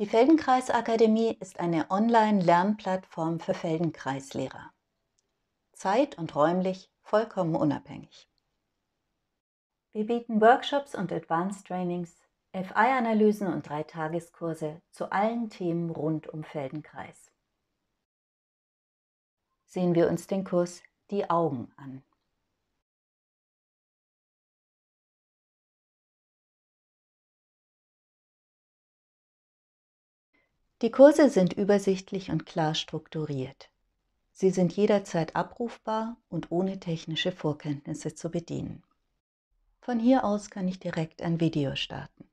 Die Feldenkreisakademie ist eine Online-Lernplattform für Feldenkreislehrer. Zeit- und räumlich vollkommen unabhängig. Wir bieten Workshops und Advanced Trainings, FI-Analysen und Dreitageskurse zu allen Themen rund um Feldenkreis. Sehen wir uns den Kurs Die Augen an. Die Kurse sind übersichtlich und klar strukturiert. Sie sind jederzeit abrufbar und ohne technische Vorkenntnisse zu bedienen. Von hier aus kann ich direkt ein Video starten.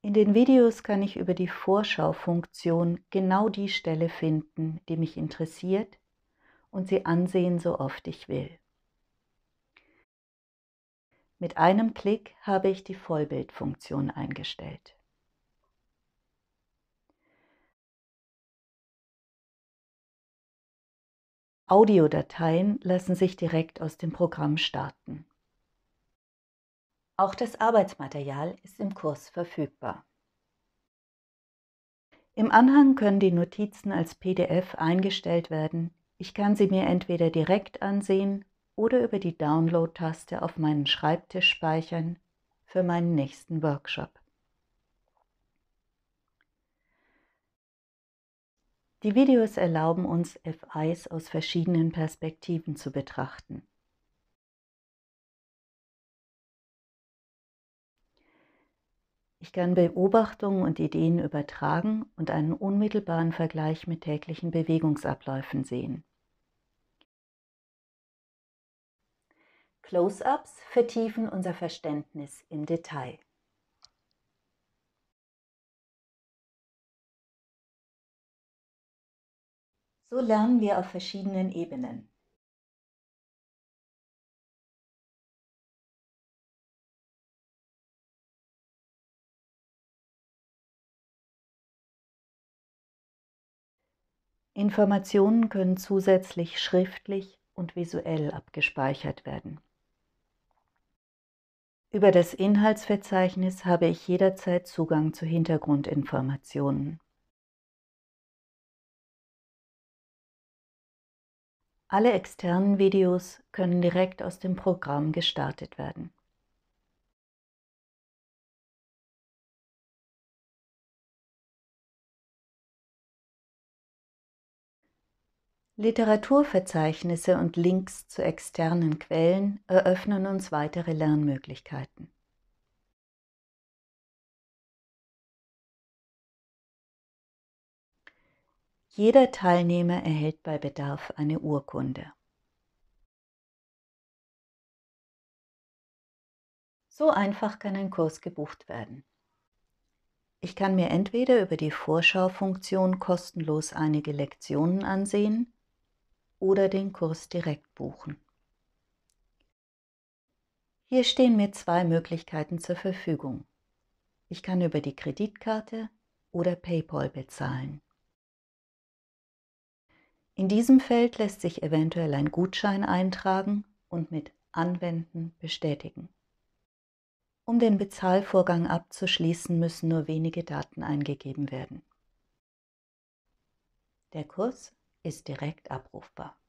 In den Videos kann ich über die Vorschaufunktion genau die Stelle finden, die mich interessiert und sie ansehen, so oft ich will. Mit einem Klick habe ich die Vollbildfunktion eingestellt. Audiodateien lassen sich direkt aus dem Programm starten. Auch das Arbeitsmaterial ist im Kurs verfügbar. Im Anhang können die Notizen als PDF eingestellt werden. Ich kann sie mir entweder direkt ansehen oder über die Download-Taste auf meinen Schreibtisch speichern für meinen nächsten Workshop. Die Videos erlauben uns, FIs aus verschiedenen Perspektiven zu betrachten. Ich kann Beobachtungen und Ideen übertragen und einen unmittelbaren Vergleich mit täglichen Bewegungsabläufen sehen. Close-ups vertiefen unser Verständnis im Detail. So lernen wir auf verschiedenen Ebenen. Informationen können zusätzlich schriftlich und visuell abgespeichert werden. Über das Inhaltsverzeichnis habe ich jederzeit Zugang zu Hintergrundinformationen. Alle externen Videos können direkt aus dem Programm gestartet werden. Literaturverzeichnisse und Links zu externen Quellen eröffnen uns weitere Lernmöglichkeiten. Jeder Teilnehmer erhält bei Bedarf eine Urkunde. So einfach kann ein Kurs gebucht werden. Ich kann mir entweder über die Vorschaufunktion kostenlos einige Lektionen ansehen oder den Kurs direkt buchen. Hier stehen mir zwei Möglichkeiten zur Verfügung. Ich kann über die Kreditkarte oder PayPal bezahlen. In diesem Feld lässt sich eventuell ein Gutschein eintragen und mit Anwenden bestätigen. Um den Bezahlvorgang abzuschließen, müssen nur wenige Daten eingegeben werden. Der Kurs ist direkt abrufbar.